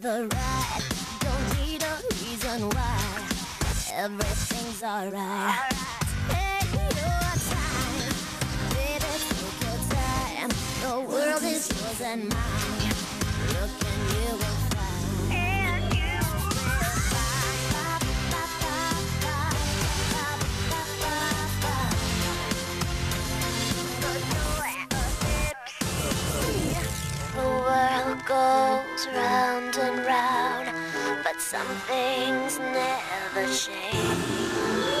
the right. Don't need a reason why. Everything's alright. Take your time, baby, take your time. The world is yours and mine. Look and you will find. And you will find. The world goes round and round, but some things never change.